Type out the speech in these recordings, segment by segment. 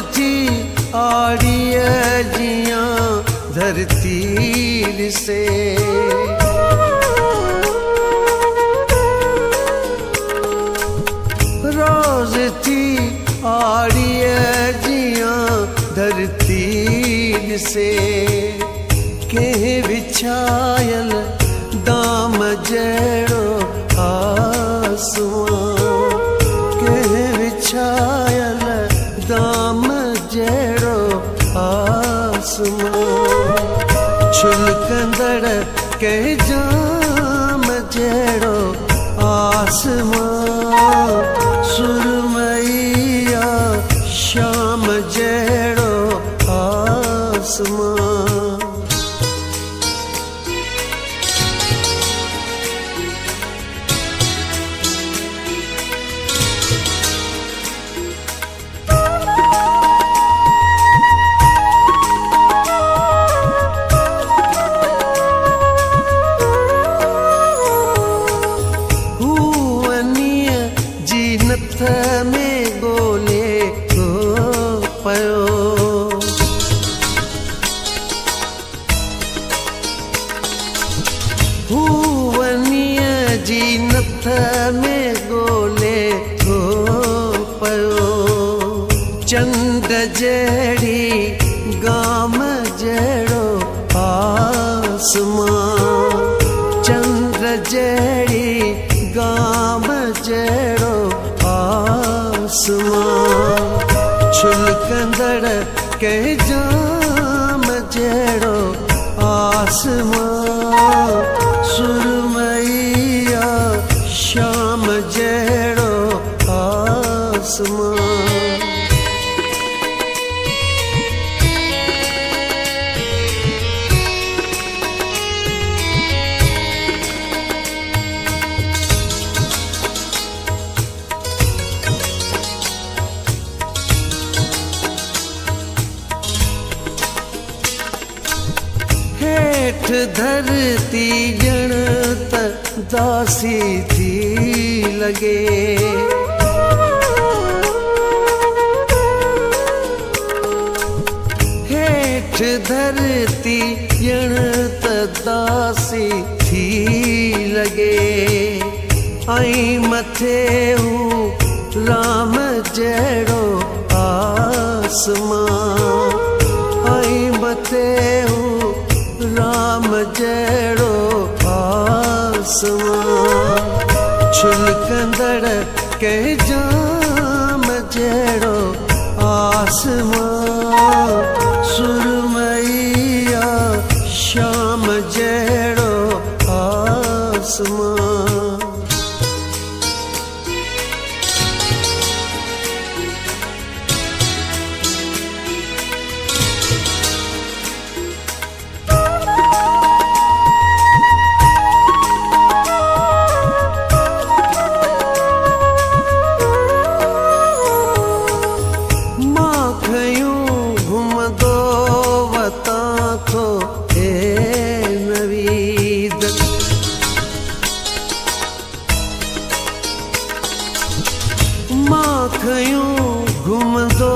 थी आड़िय जिया धरती से। रोज थी आड़िय जिया धरती से। के बिछायल शुल्क दड़ जा। हथ में गोले को पयो। जी नथ में गोले को पयो। चंड जड़ी गाम जड़ो आसम ڇلڪندڙ ڪنهن جام جهڙو آسمان سرمييا شام جهڙو آسمان هيٺ ڌرتي ڄڻ ته داسي ٿي لڳي هيٺ ڌرتي ڄڻ ته داسي ٿي لڳي ۽ مٿي هو رام جهڙو آسمان. ۽ مٿي जहिड़ो आसमां छुलकंदड़ कंहिं जाम जहिड़ो आसमान सुरमैया शाम जहिड़ो आसमां کيون گهمندو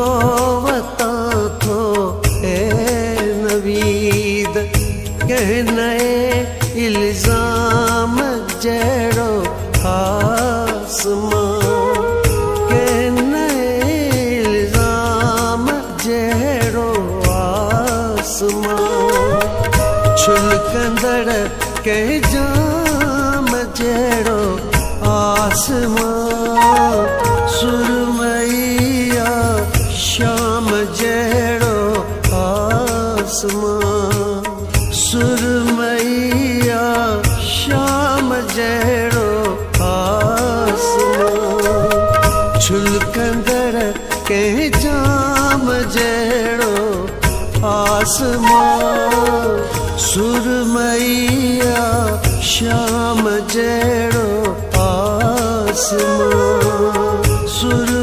وتان ٿو اي نويد ڪنهن نئي الزام جهڙو آسمان نئي الزام جهڙو آسمان. ڇلڪندڙ ڪنهن جام جهڙو آسمان आसमा सुरमैया श्याम जहिड़ो आसमा। छुलकंदड़ कंहिं जाम जहिड़ो आसमा। सुरमैया श्याम जहिड़ो आसमा। सुर